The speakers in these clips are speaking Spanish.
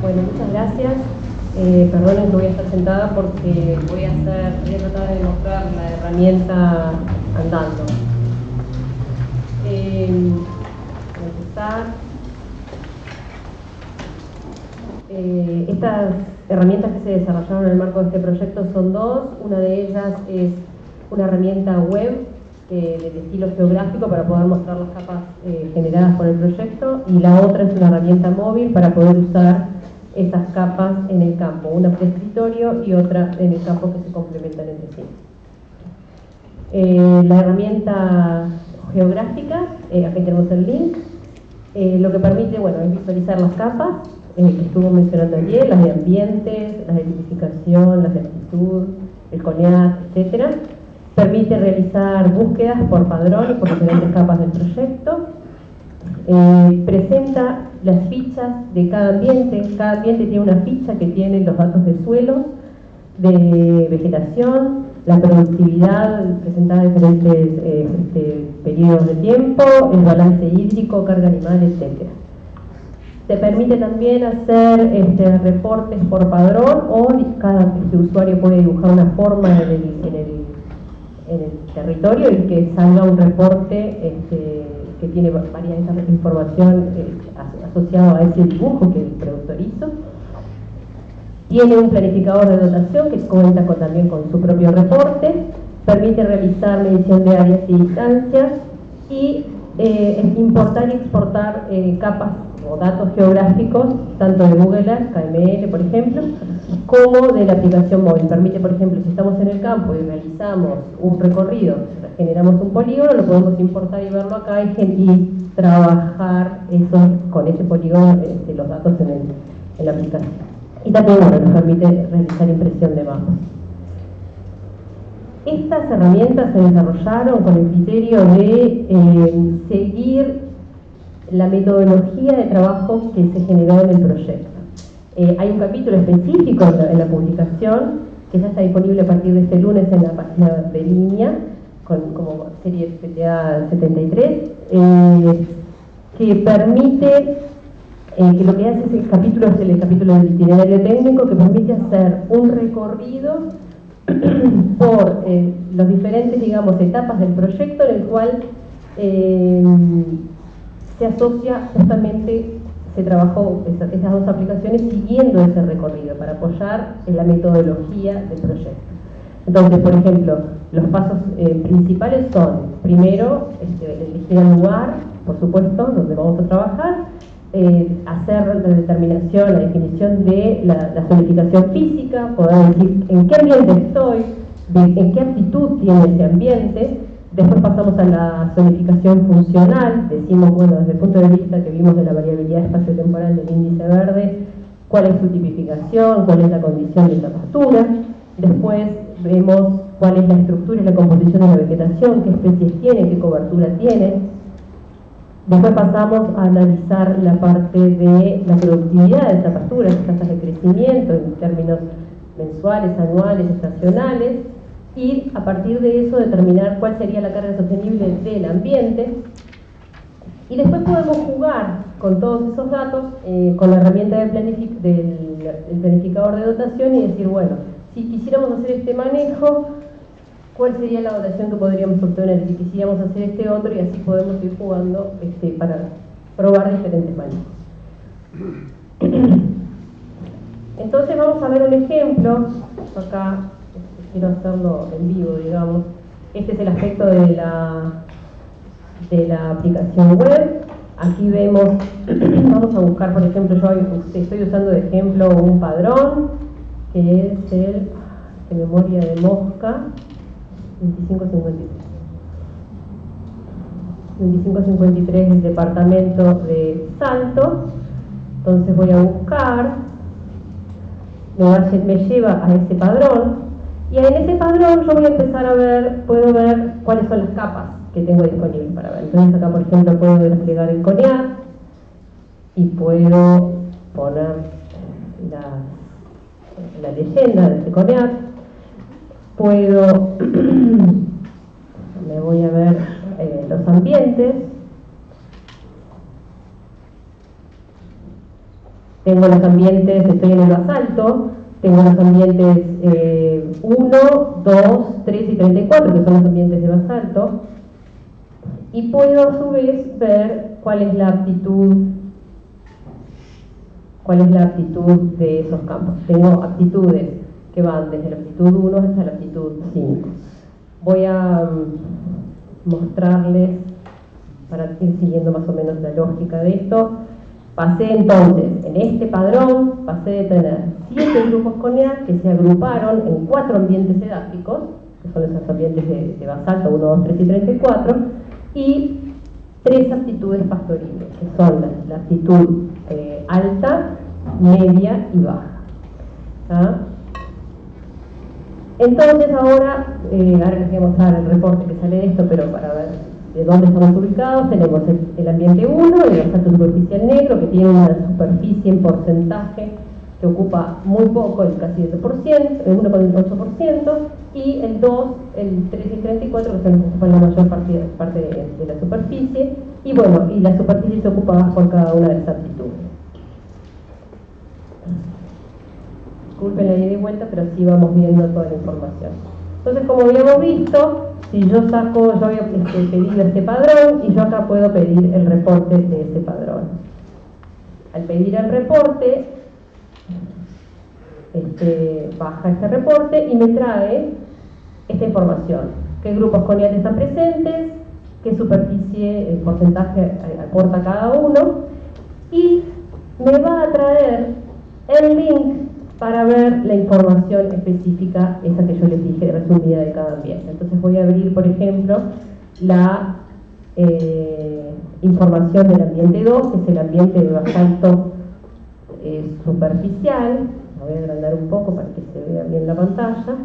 Bueno, muchas gracias. Eh, perdonen que voy a estar sentada porque voy a, hacer, voy a tratar de demostrar la herramienta andando. Eh. Eh, estas herramientas que se desarrollaron en el marco de este proyecto son dos. Una de ellas es una herramienta web eh, de estilo geográfico para poder mostrar las capas eh, generadas por el proyecto y la otra es una herramienta móvil para poder usar esas capas en el campo, una de escritorio y otra en el campo que se complementan entre sí. Eh, la herramienta geográfica, aquí tenemos el link, lo que permite bueno, es visualizar las capas que estuvo mencionando ayer, las de ambientes, las de tipificación, las de altitud, el CONIAT, etcétera Permite realizar búsquedas por padrón por diferentes capas del proyecto. Eh, presenta las fichas de cada ambiente. Cada ambiente tiene una ficha que tiene los datos de suelos, de vegetación, la productividad presentada en diferentes eh, este, periodos de tiempo, el balance hídrico, carga animal, etc. Se permite también hacer este, reportes por padrón o cada este usuario puede dibujar una forma en el en el territorio y que salga un reporte este, que tiene varias información eh, asociado a ese dibujo que el productor hizo. Tiene un planificador de dotación que cuenta con, también con su propio reporte, permite realizar medición de áreas y distancias y eh, importar y exportar eh, capas o datos geográficos, tanto de Google Earth, KML, por ejemplo, como de la aplicación móvil. Permite, por ejemplo, si estamos en el campo y realizamos un recorrido, generamos un polígono, lo podemos importar y verlo acá y, trabajar eso, con ese polígono este, los datos en, la aplicación. Y también nos permite realizar impresión de mapas. Estas herramientas se desarrollaron con el criterio de eh, seguir la metodología de trabajo que se generó en el proyecto. Eh, hay un capítulo específico en la, publicación que ya está disponible a partir de este lunes en la página de línea, con, como serie PTA 73, eh, que permite, eh, que lo que hace es el capítulo, es el capítulo del itinerario técnico, que permite hacer un recorrido por las diferentes, digamos, etapas del proyecto en el cual se asocia justamente, se trabajó esas dos aplicaciones siguiendo ese recorrido para apoyar en la metodología del proyecto. Entonces, por ejemplo, los pasos eh, principales son, primero, este, elegir el lugar, por supuesto, donde vamos a trabajar, eh, hacer la determinación, la definición de la, la, zonificación física, poder decir en qué ambiente estoy, en qué actitud tiene ese ambiente, Después pasamos a la zonificación funcional, decimos, bueno, desde el punto de vista que vimos de la variabilidad espacio-temporal del índice verde, cuál es su tipificación, cuál es la condición de esa pastura. Después vemos cuál es la estructura y la composición de la vegetación, qué especies tiene, qué cobertura tiene. Después pasamos a analizar la parte de la productividad de esa pastura, las tasas de crecimiento en términos mensuales, anuales, estacionales y a partir de eso determinar cuál sería la carga sostenible del ambiente. Y después podemos jugar con todos esos datos, eh, con la herramienta del, planificador de dotación y decir, bueno, si quisiéramos hacer este manejo, cuál sería la dotación que podríamos obtener, si quisiéramos hacer este otro y así podemos ir jugando este, para probar diferentes manejos. Entonces vamos a ver un ejemplo, acá quiero hacerlo en vivo, digamos. Este es el aspecto de la, de la aplicación web. Aquí vemos, vamos a buscar, por ejemplo, yo estoy usando de ejemplo un padrón, que es el de memoria de mosca 2553. 2553 el departamento de Salto. Entonces voy a buscar, me lleva a ese padrón, y en ese padrón yo voy a empezar a ver, puedo ver cuáles son las capas que tengo disponibles para ver. Entonces acá, por ejemplo, puedo desplegar el CONIAC y puedo poner la, la leyenda de ese CONIAC. Puedo, me voy a ver eh, los ambientes. Tengo los ambientes, estoy en el basalto, tengo los ambientes 1, 2, 3 y 34, que son los ambientes de basalto, y puedo a su vez ver cuál es la aptitud cuál es la aptitud de esos campos. Tengo aptitudes que van desde la aptitud 1 hasta la aptitud 5. Voy a mm, mostrarles, para ir siguiendo más o menos la lógica de esto, pasé entonces en este padrón, pasé de tener siete grupos CONEA que se agruparon en cuatro ambientes edáficos, que son esos ambientes de, basalto 1, 2, 3 y 34, y tres aptitudes pastoriles, que son la, aptitud eh, alta, media y baja. ¿Ah? Entonces ahora, eh, ahora les voy a mostrar el reporte que sale de esto, pero para ver de dónde estamos ubicados, tenemos el, ambiente 1, el basalto superficial negro, que tiene una superficie en porcentaje que ocupa muy poco, el casi 7%, el 1,8%, y el 2, el 3 y 34, que son los que ocupan la mayor parte, parte de, la superficie, y bueno, y la superficie se ocupa por cada una de esas altitudes. Disculpen la ida y vuelta, pero así vamos viendo toda la información. Entonces, como habíamos visto, si yo saco, yo había pedido este padrón y yo acá puedo pedir el reporte de ese padrón. Al pedir el reporte, este, baja este reporte y me trae esta información. ¿Qué grupos coniales están presentes? ¿Qué superficie, el porcentaje aporta cada uno? Y me va a traer el link para ver la información específica, esa que yo les dije, resumida de cada ambiente. Entonces voy a abrir, por ejemplo, la eh, información del ambiente 2, que es el ambiente de basalto eh, superficial. voy a agrandar un poco para que se vea bien la pantalla.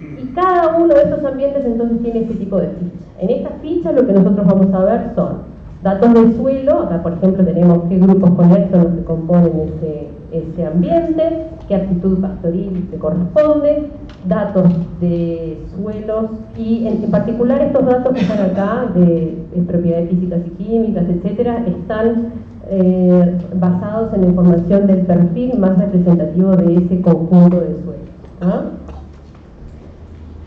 Y cada uno de esos ambientes entonces tiene este tipo de fichas. En estas fichas lo que nosotros vamos a ver son datos del suelo, acá por ejemplo tenemos qué grupos conexos los que componen ese, ese ambiente, qué actitud pastoril le corresponde, datos de suelos y en, particular estos datos que están acá de, propiedades físicas y químicas, etcétera, están eh, basados en la información del perfil más representativo de ese conjunto de suelos. ¿ah?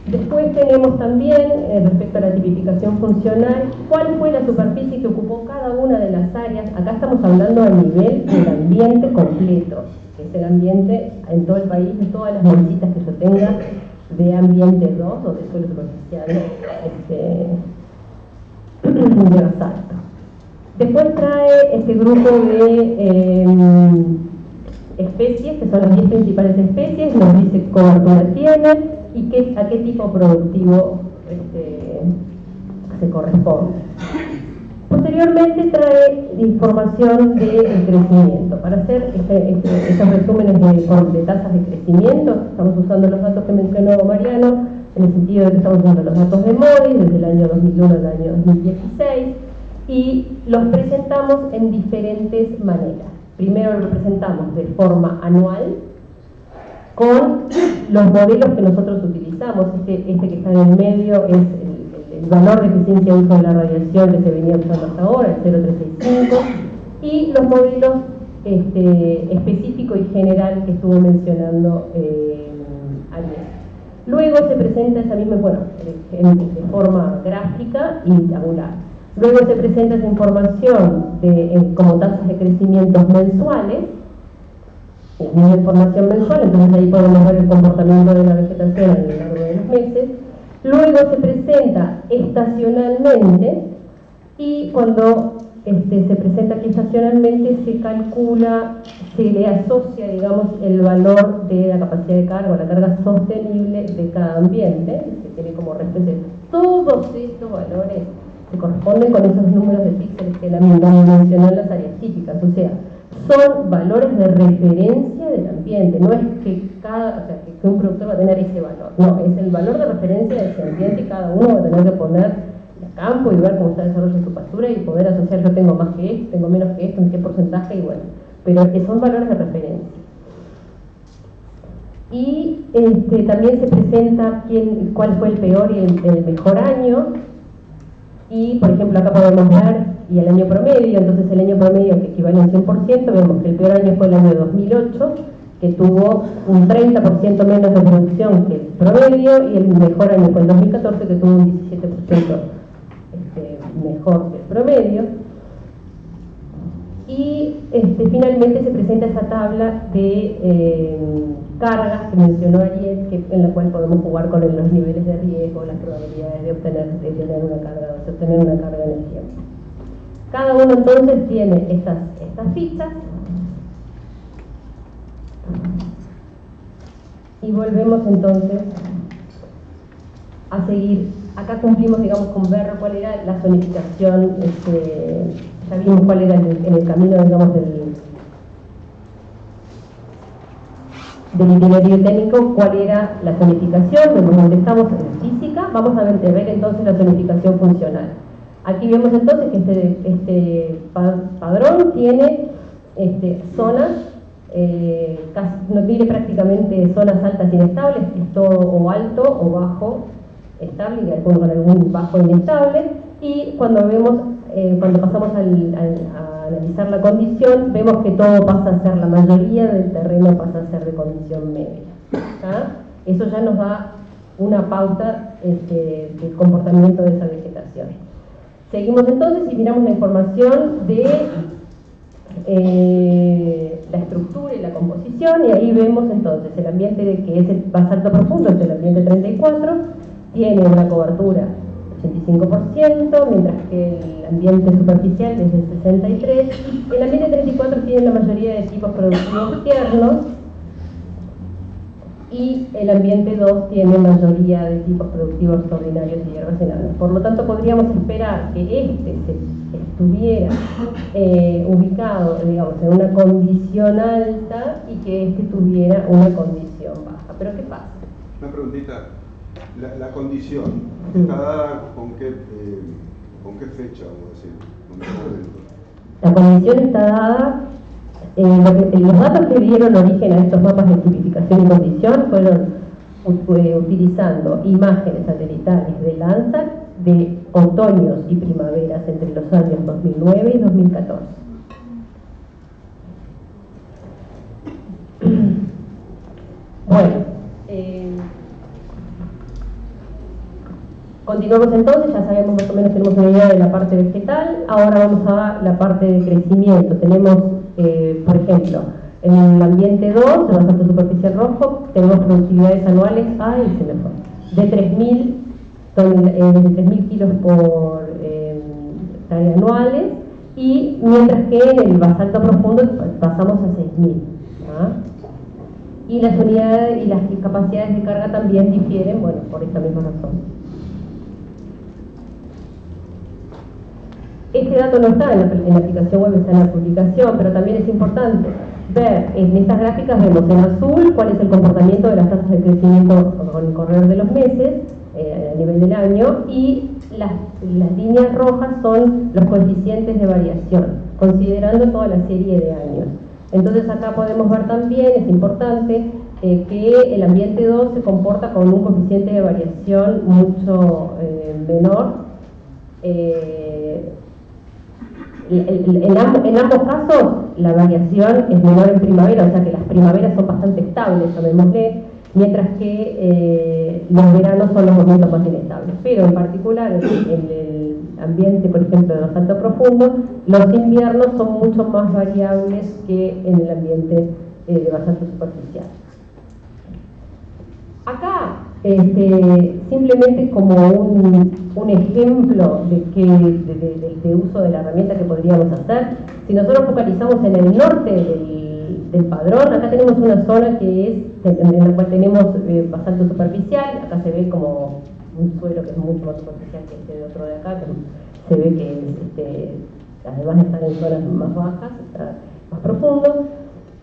Después tenemos también, eh, respecto a la tipificación funcional, cuál fue la superficie que ocupó cada una de las áreas. Acá estamos hablando a nivel del ambiente completo, que es el ambiente en todo el país, de todas las bolsitas que yo tenga de ambiente 2 o de suelo superficial este, de. Después trae este grupo de em, especies, que son las 10 principales especies, nos dice qué cobertura tienen, y qué, a qué tipo productivo este, se corresponde. Posteriormente trae información del crecimiento. Para hacer este, este, estos resúmenes de, de, tasas de crecimiento, estamos usando los datos que mencionó Mariano, en el sentido de que estamos usando los datos de MODI desde el año 2001 al año 2016, y los presentamos en diferentes maneras. Primero lo presentamos de forma anual, con los modelos que nosotros utilizamos. Este, este que está en el medio es el, valor de eficiencia de uso de la radiación que se venía usando hasta ahora, el 0365, y los modelos este, específico y general que estuvo mencionando eh, ayer. Luego se presenta esa misma, bueno, de forma gráfica y tabular. Luego se presenta esa información de, como tasas de crecimiento mensuales, una información mensual, entonces ahí podemos ver el comportamiento de la vegetación a lo largo de los meses. Luego se presenta estacionalmente y cuando este, se presenta aquí estacionalmente se calcula, se le asocia, digamos, el valor de la capacidad de carga la carga sostenible de cada ambiente, se tiene como referencia. Todos estos valores se corresponden con esos números de píxeles que la mencionó en las áreas típicas, o sea, son valores de referencia del ambiente, no es que cada, o sea, que un productor va a tener ese valor, no, es el valor de referencia de ese ambiente y cada uno va a tener que poner el campo y ver cómo está desarrollando su pastura y poder asociar yo tengo más que esto, tengo menos que esto, en qué porcentaje y bueno, pero que son valores de referencia. Y este, también se presenta quién, cuál fue el peor y el, el mejor año, y por ejemplo acá podemos ver y el año promedio, entonces el año promedio que equivale al 100%, vemos que el peor año fue el año 2008, que tuvo un 30% menos de producción que el promedio, y el mejor año fue el 2014, que tuvo un 17% este, mejor que el promedio. Y este, finalmente se presenta esa tabla de eh, cargas que mencionó Ariel, en la cual podemos jugar con los niveles de riesgo, las probabilidades de obtener, de tener una carga, de obtener una carga en el. Cada uno entonces tiene estas, estas fichas y volvemos entonces a seguir. Acá cumplimos, digamos, con ver cuál era la zonificación, este, ya vimos cuál era en el camino, digamos, del, del itinerario técnico, cuál era la zonificación, donde estamos en física, vamos a ver entonces la zonificación funcional. Aquí vemos entonces que este, este padrón tiene este, zonas, eh, no tiene prácticamente zonas altas inestables, es todo o alto o bajo estable y con algún bajo inestable. Y cuando vemos, eh, cuando pasamos a analizar la condición, vemos que todo pasa a ser, la mayoría del terreno pasa a ser de condición media. Eso ya nos da una pauta este, del comportamiento de esa vegetación. Seguimos entonces y miramos la información de eh, la estructura y la composición y ahí vemos entonces el ambiente que es el basalto profundo, es el ambiente 34, tiene una cobertura 85%, mientras que el ambiente superficial es del 63%, y el ambiente 34 tiene la mayoría de tipos productivos tiernos, y el ambiente 2 tiene mayoría de tipos productivos ordinarios y hierbas enanas. Por lo tanto, podríamos esperar que este estuviera eh, ubicado, digamos, en una condición alta y que este tuviera una condición baja. ¿Pero qué pasa? Una preguntita. La, condición está dada con qué, eh, con qué fecha, vamos a decir. La condición está dada eh, los datos que dieron origen a estos mapas de tipificación y condición fueron utilizando imágenes satelitales de Landsat de otoños y primaveras entre los años 2009 y 2014. Bueno, eh, continuamos entonces, ya sabemos más o menos, tenemos una idea de la parte vegetal, ahora vamos a la parte de crecimiento. Tenemos eh, por ejemplo, en el ambiente 2, en el salto superficial rojo, tenemos productividades anuales, ay, se me fue, de 3.000 eh, kilos por eh, anuales, y mientras que en el basalto profundo pasamos a 6.000. Y las unidades y las capacidades de carga también difieren, bueno, por esta misma razón. Este dato no está en la, aplicación web, está en la publicación, pero también es importante ver, en estas gráficas vemos en azul cuál es el comportamiento de las tasas de crecimiento con el correr de los meses, eh, a nivel del año, y las, líneas rojas son los coeficientes de variación, considerando toda la serie de años. Entonces acá podemos ver también, es importante, eh, que el ambiente 2 se comporta con un coeficiente de variación mucho eh, menor en, ambos, casos la variación es menor en primavera, o sea que las primaveras son bastante estables, llamémosle, mientras que eh, los veranos son los momentos más inestables. Pero en particular en el ambiente, por ejemplo, de los altos profundos, los inviernos son mucho más variables que en el ambiente eh, de basalto superficial. Acá este, simplemente como un, ejemplo de, que, de, uso de la herramienta que podríamos hacer, si nosotros focalizamos en el norte del, padrón, acá tenemos una zona que es, en la cual tenemos eh, bastante superficial, acá se ve como un suelo que es mucho más superficial que este de otro de acá, que se ve que este, además están en zonas más bajas, más profundo.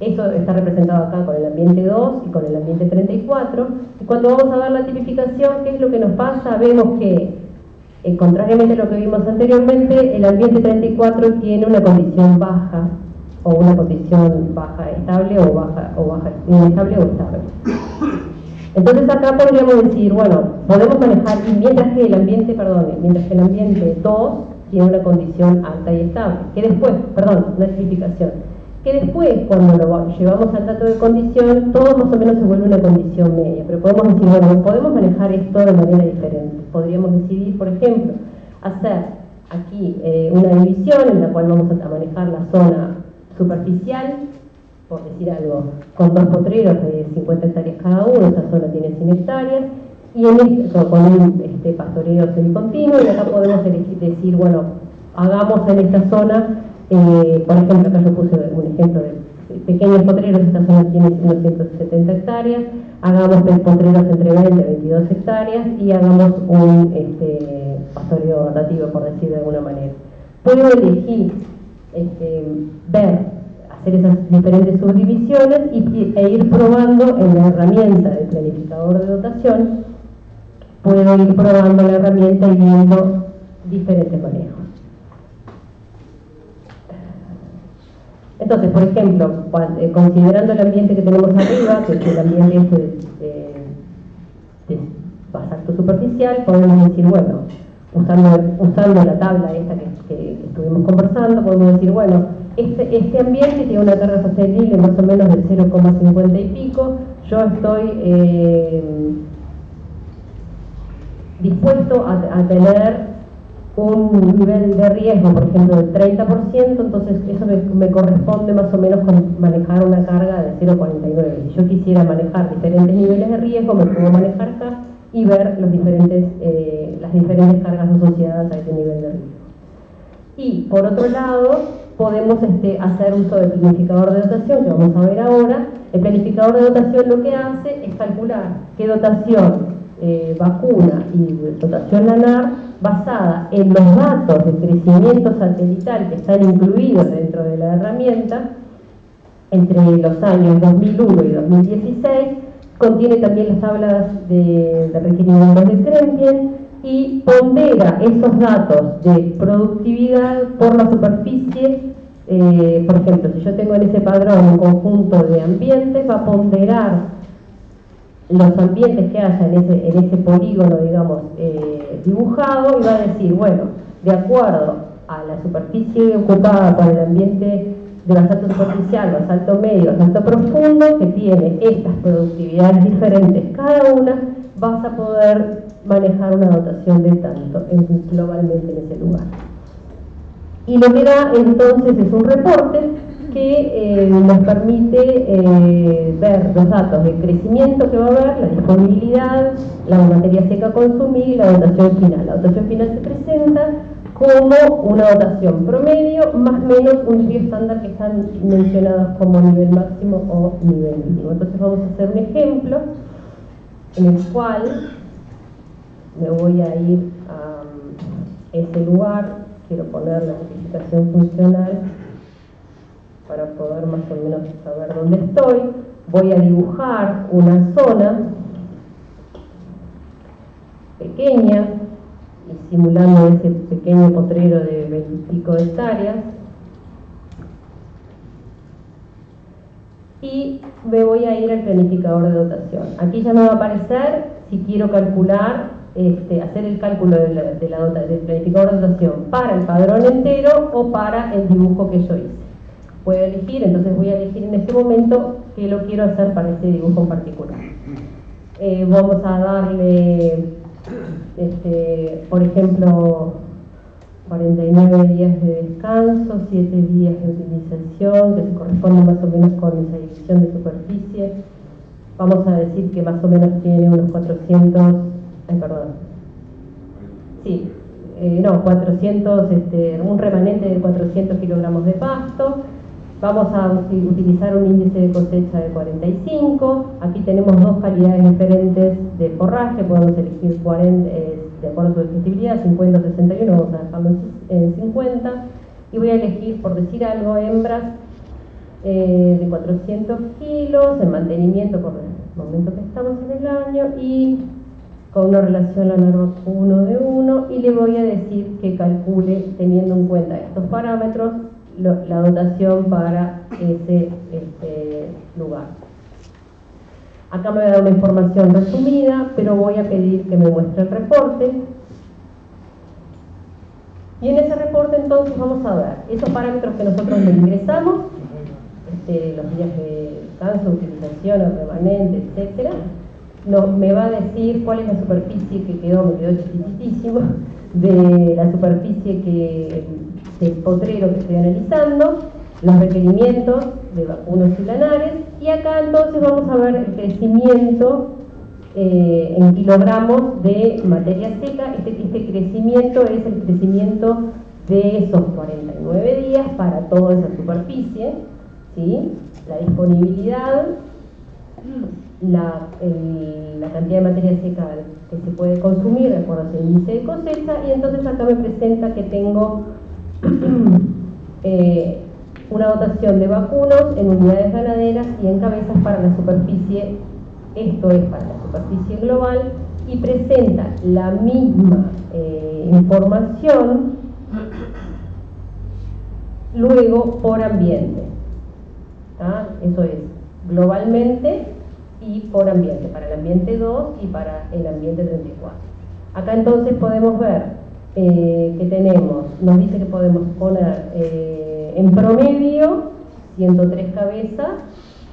Eso está representado acá con el ambiente 2 y con el ambiente 34. Y cuando vamos a ver la tipificación, ¿qué es lo que nos pasa? Vemos que, eh, contrariamente a lo que vimos anteriormente, el ambiente 34 tiene una condición baja o una condición baja estable o baja, o baja inestable o estable. Entonces acá podríamos decir, bueno, podemos manejar, y mientras que el ambiente, perdón, mientras que el ambiente 2 tiene una condición alta y estable, que después, perdón, una tipificación, que después cuando lo llevamos al dato de condición, todo más o menos se vuelve una condición media, pero podemos decir, bueno, podemos manejar esto de manera diferente, podríamos decidir, por ejemplo, hacer aquí eh, una división en la cual vamos a manejar la zona superficial, por decir algo, con dos potreros de 50 hectáreas cada uno, esa zona tiene 100 hectáreas, y en este, con un este, pastoreo semicontinuo, y acá podemos decir, bueno, hagamos en esta zona, eh, por ejemplo, acá yo puse un ejemplo de pequeños potreros, esta zona tiene unos 170 hectáreas, hagamos potreros entre 20 y 22 hectáreas y hagamos un este, pastoreo rotativo, por decir de alguna manera. Puedo elegir este, ver hacer esas diferentes subdivisiones y, e ir probando en la herramienta del planificador de dotación, puedo ir probando la herramienta y viendo diferentes manejos. Entonces, por ejemplo, eh, considerando el ambiente que tenemos arriba, que es el ambiente de, de basalto superficial, podemos decir, bueno, usando, usando la tabla esta que, estuvimos conversando, podemos decir, bueno, este, este, ambiente tiene una carga sostenible más o menos del 0,50 y pico. Yo estoy eh, dispuesto a, tener un nivel de riesgo, por ejemplo, del 30%, entonces eso me, corresponde más o menos con manejar una carga de 0,49. Si yo quisiera manejar diferentes niveles de riesgo, me puedo manejar acá y ver los diferentes, eh, las diferentes cargas asociadas a ese nivel de riesgo. Y por otro lado, podemos este, hacer uso del planificador de dotación, que vamos a ver ahora. El planificador de dotación lo que hace es calcular qué dotación eh, vacuna y dotación lanar basada en los datos de crecimiento satelital que están incluidos dentro de la herramienta entre los años 2001 y 2016, contiene también las tablas de, requerimientos de Krempien, y pondera esos datos de productividad por la superficie. Eh, por ejemplo, si yo tengo en ese padrón un conjunto de ambientes, va a ponderar los ambientes que haya en ese, en ese polígono, digamos, eh, dibujado y va a decir, bueno, de acuerdo a la superficie ocupada por el ambiente de basalto superficial, basalto medio, basalto profundo, que tiene estas productividades diferentes cada una, vas a poder manejar una dotación de tanto globalmente en ese lugar. Y lo que da entonces es un reporte que eh, nos permite eh, ver los datos de crecimiento que va a haber, la disponibilidad, la materia seca a consumir y la dotación final. La dotación final se presenta como una dotación promedio más menos un río estándar que están mencionados como nivel máximo o nivel mínimo. Entonces vamos a hacer un ejemplo en el cual me voy a ir a ese lugar, quiero poner la notificación funcional para poder más o menos saber dónde estoy, voy a dibujar una zona pequeña y simulando ese pequeño potrero de veintipico hectáreas y me voy a ir al planificador de dotación. Aquí ya me va a aparecer si quiero calcular este, hacer el cálculo de la, de del planificador de dotación para el padrón entero o para el dibujo que yo hice. Puedo elegir, entonces voy a elegir en este momento qué lo quiero hacer para este dibujo en particular. Eh, vamos a darle, este, por ejemplo, 49 días de descanso, 7 días de utilización, que se corresponde más o menos con esa división de superficie. Vamos a decir que más o menos tiene unos 400 perdón. Sí, eh, no, 400, este, un remanente de 400 kilogramos de pasto. Vamos a utilizar un índice de cosecha de 45. Aquí tenemos dos calidades diferentes de forraje. Podemos elegir 40, eh, de acuerdo a su digestibilidad, 50 o 61. Vamos a dejarlo en 50. Y voy a elegir, por decir algo, hembras eh, de 400 kilos, en mantenimiento por el momento que estamos en el año. Y con una relación a norma 1 de 1 y le voy a decir que calcule teniendo en cuenta estos parámetros la dotación para ese este, lugar. Acá me voy a dar una información resumida, pero voy a pedir que me muestre el reporte. Y en ese reporte entonces vamos a ver esos parámetros que nosotros le ingresamos, este, los días de descanso, utilización remanente, etcétera, no, me va a decir cuál es la superficie que quedó, me quedó chiquitísimo, de la superficie que, del potrero que estoy analizando, los requerimientos de vacunos y lanares, y acá entonces vamos a ver el crecimiento eh, en kilogramos de materia seca. Este, este, crecimiento es el crecimiento de esos 49 días para toda esa superficie, ¿sí? la disponibilidad, la, la, cantidad de materia seca que se puede consumir de acuerdo al índice de cosecha y entonces acá me presenta que tengo eh, una dotación de vacunos en unidades ganaderas y en cabezas para la superficie, esto es para la superficie global, y presenta la misma eh, información luego por ambiente. Eso es globalmente y por ambiente, para el ambiente 2 y para el ambiente 34. Acá entonces podemos ver eh, que tenemos, nos dice que podemos poner eh, en promedio 103 cabezas,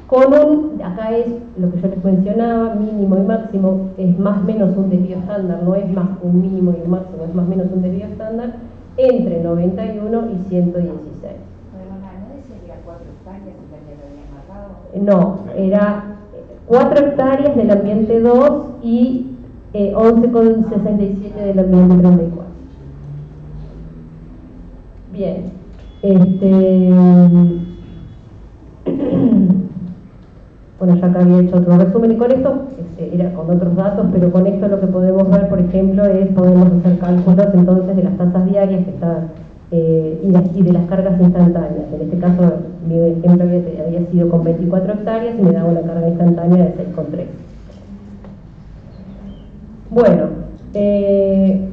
con un, acá es lo que yo les mencionaba, mínimo y máximo, es más o menos un desvío estándar, no es más un mínimo y un máximo, es más o menos un desvío estándar, entre 91 y 116. No, era 4 hectáreas del ambiente 2 y eh, 11,67 del ambiente 34. Bien, este, bueno, ya acá había hecho otro resumen y con esto, este, era con otros datos, pero con esto lo que podemos ver, por ejemplo, es podemos hacer cálculos entonces de las tasas diarias que están eh, y, y, de las cargas instantáneas. En este caso, mi ejemplo había, sido con 24 hectáreas y me daba una carga instantánea de 6,3. Bueno, eh,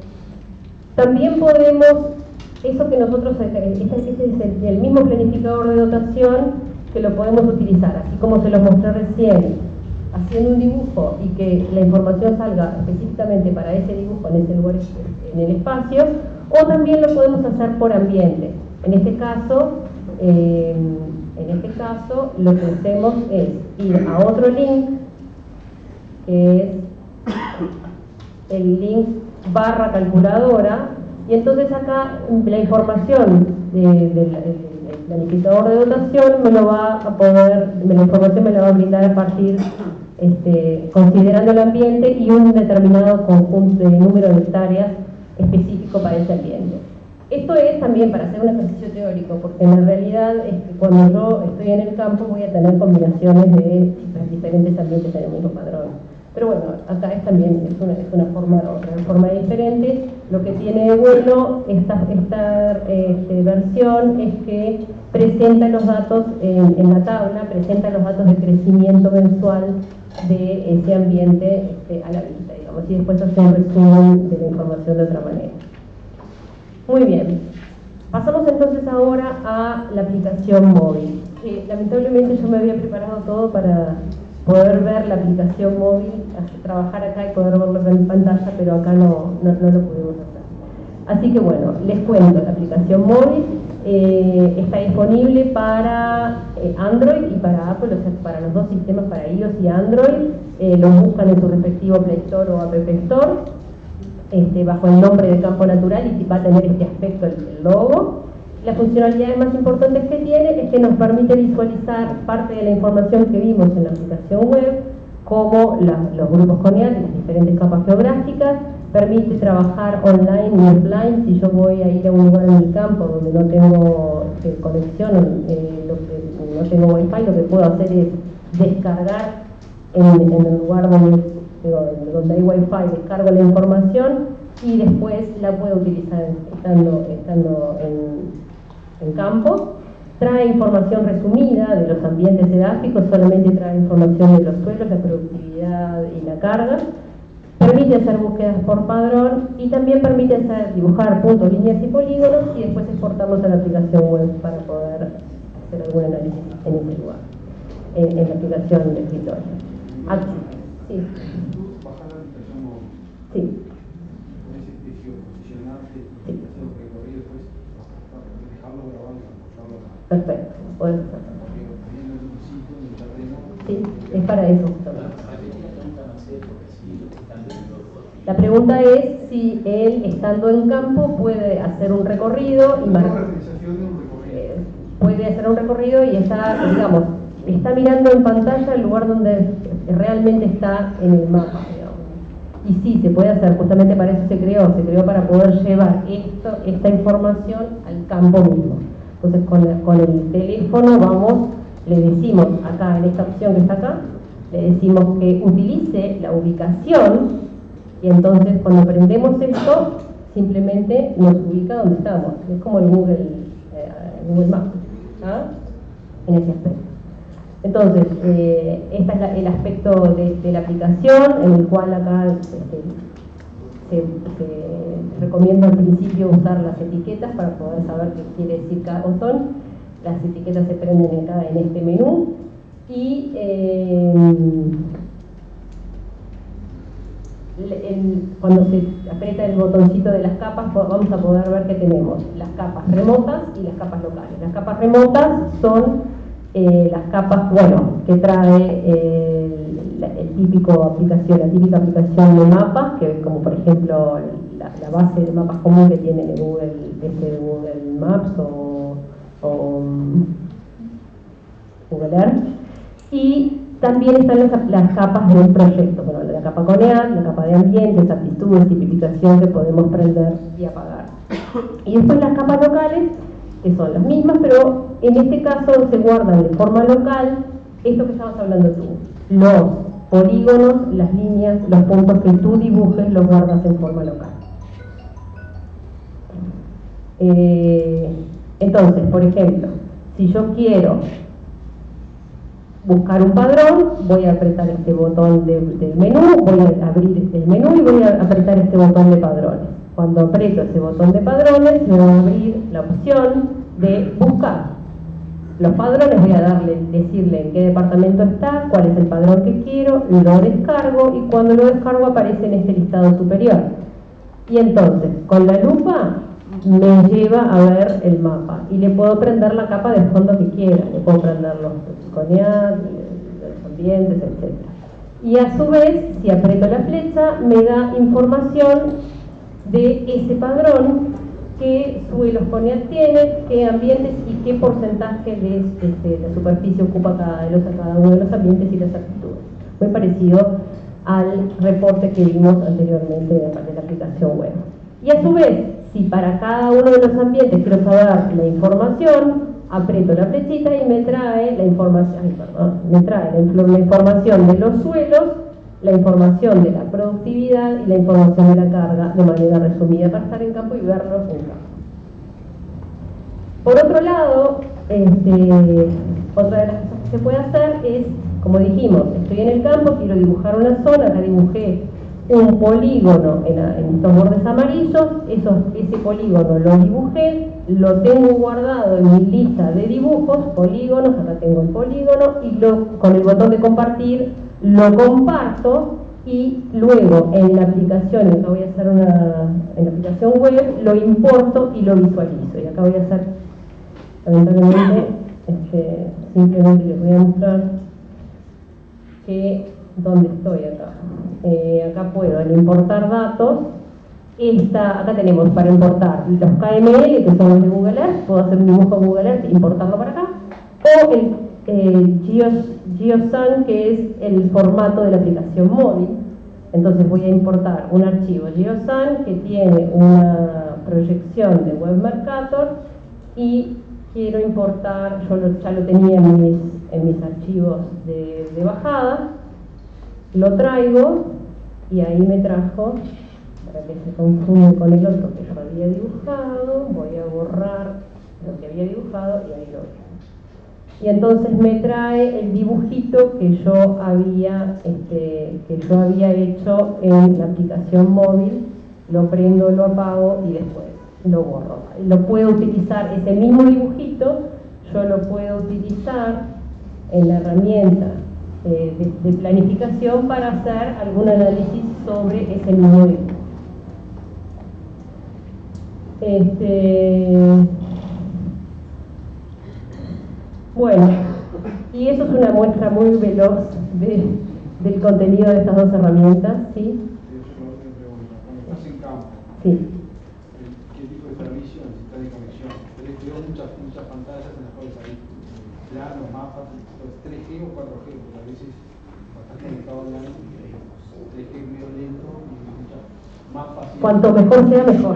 también podemos, eso que nosotros, este, este es el, mismo planificador de dotación que lo podemos utilizar, así como se lo mostré recién, haciendo un dibujo y que la información salga específicamente para ese dibujo en ese lugar, en el espacio, o también lo podemos hacer por ambiente. En este caso, eh, en este caso lo que hacemos es ir a otro link, que es el link barra calculadora, y entonces acá la información del planificador de dotación me lo va a poder, la información me la va a brindar a partir, este, considerando el ambiente y un determinado conjunto de número de hectáreas específico para ese ambiente. Esto es también para hacer un ejercicio teórico, porque en realidad es que cuando yo estoy en el campo voy a tener combinaciones de diferentes ambientes en el mismo padrón. Pero bueno, acá es también es una, forma, otra forma diferente. Lo que tiene de bueno esta, esta este, versión es que presenta los datos en, en, la tabla, presenta los datos de crecimiento mensual de ese ambiente este, a la vista y después hacer un resumen de la información de otra manera. Muy bien, pasamos entonces ahora a la aplicación móvil. lamentablemente yo me había preparado todo para poder ver la aplicación móvil, trabajar acá y poder verlo en pantalla, pero acá no, no, no lo pudimos hacer. Así que bueno, les cuento, la aplicación móvil eh, está disponible para eh, Android y para Apple, o sea, para los dos sistemas, para iOS y Android. Eh, los buscan en su respectivo Play Store o App Store, este, bajo el nombre de campo natural y va a tener este aspecto el, logo. Las funcionalidades más importantes que tiene es que nos permite visualizar parte de la información que vimos en la aplicación web, como los grupos coniales, las diferentes capas geográficas, permite trabajar online y offline. Si yo voy a ir a un lugar en el campo donde no tengo eh, conexión, eh, no tengo wifi, lo que puedo hacer es descargar en, el lugar donde, donde hay wifi, descargo la información y después la puedo utilizar estando, estando en campo. Trae información resumida de los ambientes edáficos, solamente trae información de los suelos, la productividad y la carga Permite hacer búsquedas por padrón y también permite hacer, dibujar puntos, líneas y polígonos y después exportarlos a la aplicación web para poder hacer algún análisis en ese lugar, en, la aplicación de escritorio. Ah, sí. Sí. Perfecto, Sí, es para eso. La pregunta es si él, estando en campo, puede hacer un recorrido y eh, puede hacer un recorrido y está, digamos, está mirando en pantalla el lugar donde realmente está en el mapa. Y sí, se puede hacer, justamente para eso se creó, se creó para poder llevar esto, esta información al campo mismo. Entonces con, el teléfono vamos, le decimos acá en esta opción que está acá, le decimos que utilice la ubicación y entonces cuando prendemos esto, simplemente nos ubica donde estamos. Es como el Google, eh, Google Maps, ¿ah? en ese aspecto. Entonces, eh, este es el aspecto de, la aplicación, en el cual acá este, se, recomienda al principio usar las etiquetas para poder saber qué quiere decir cada botón. Las etiquetas se prenden acá en este menú y eh, cuando se aprieta el botoncito de las capas vamos a poder ver que tenemos las capas remotas y las capas locales. Las capas remotas son eh, las capas, bueno, que trae eh, el, aplicación, la típica aplicación de mapas, que como por ejemplo la, base de mapas común que tiene Google, este Google Maps o, mm, Google Earth. Y también están las, capas del proyecto, bueno, la capa CONEAD, la capa de ambientes, aptitudes, tipificación que podemos prender y apagar. Y después las capas locales, que son las mismas, pero en este caso se guardan de forma local esto que estamos hablando tú, los polígonos, las líneas, los puntos que tú dibujes, los guardas en forma local. Eh, entonces, por ejemplo, si yo quiero buscar un padrón, voy a apretar este botón del menú, voy a abrir el menú y voy a apretar este botón de padrones. Cuando aprieto ese botón de padrones, me va a abrir la opción de buscar. Los padrones voy a darle, decirle en qué departamento está, cuál es el padrón que quiero, lo descargo y cuando lo descargo aparece en este listado superior. Y entonces, con la lupa me lleva a ver el mapa y le puedo prender la capa de fondo que quiera, le puedo prender los coneados, los ambientes, etc. Y a su vez, si aprieto la flecha, me da información de ese padrón qué suelos CONEAD tiene, qué ambientes y qué porcentaje de, este, la superficie ocupa cada, cada uno de los ambientes y las actitudes. Muy parecido al reporte que vimos anteriormente de la aplicación web. Y a su vez, si para cada uno de los ambientes quiero saber la información, aprieto la flechita y me trae la información, perdón, me trae la información de los suelos la información de la productividad y la información de la carga de manera resumida para estar en campo y verlos en campo. Por otro lado, este, otra de las cosas que se puede hacer es, como dijimos, estoy en el campo, quiero dibujar una zona, acá dibujé un polígono en, estos bordes amarillos, ese polígono lo dibujé, lo tengo guardado en mi lista de dibujos, polígonos, acá tengo el polígono, y lo, con el botón de compartir lo comparto y luego en la aplicación, acá voy a hacer una, en la aplicación web, lo importo y lo visualizo. Y acá voy a hacer, lamentablemente, este, simplemente les voy a mostrar que dónde estoy acá. Eh, acá puedo, al importar datos, esta, acá tenemos para importar los KML, que son los de Google Earth, puedo hacer un dibujo en Google Earth e importarlo para acá, o el eh, GeoSun, que es el formato de la aplicación móvil. Entonces voy a importar un archivo GeoSun que tiene una proyección de Web Mercator y quiero importar, yo ya lo tenía en mis, en mis archivos de, de bajada, lo traigo y ahí me trajo, para que se confunda con el otro que yo había dibujado, voy a borrar lo que había dibujado y ahí lo veo y entonces me trae el dibujito que yo había, este, que yo había hecho en la aplicación móvil, lo prendo, lo apago y después lo borro. Lo puedo utilizar, ese mismo dibujito, yo lo puedo utilizar en la herramienta de, de, planificación para hacer algún análisis sobre ese dibujo. Este, Bueno, y eso es una muestra muy veloz de, del contenido de estas dos herramientas, ¿sí? Cuando estás en campo, Sí. ¿qué tipo de servicio necesitas de conexión? Tenés veo muchas, muchas pantallas en las cuales hay planos, mapas, pues 3G o 4G, porque a veces cuando estás conectado online, eh, 3G es medio lento y muchas mapas. Cuanto mejor sea, mejor.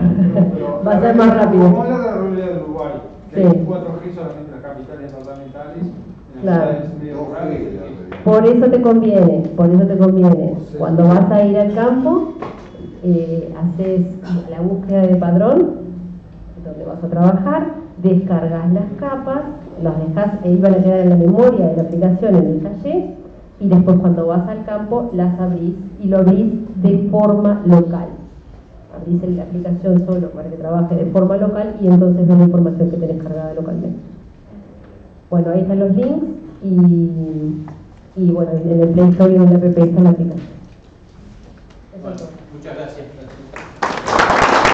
Pero Va a ser más rápido. Como habla de la realidad de Uruguay, que Sí. hay 4G solamente en las capitales departamentales, en las Claro. ciudades medio rurales, 3G. Por eso te conviene, por eso te conviene. Cuando vas a ir al campo, eh, haces la búsqueda de padrón, donde vas a trabajar, descargas las capas, las dejas, ahí van a quedar en la memoria de la aplicación en el taller, y después cuando vas al campo las abrís y lo abrís de forma local. Abrís la aplicación solo para que trabaje de forma local y entonces ves la información que tenés cargada localmente. Bueno, ahí están los links y, y bueno, en el Play Store y en el app está la aplicación. Muchas gracias.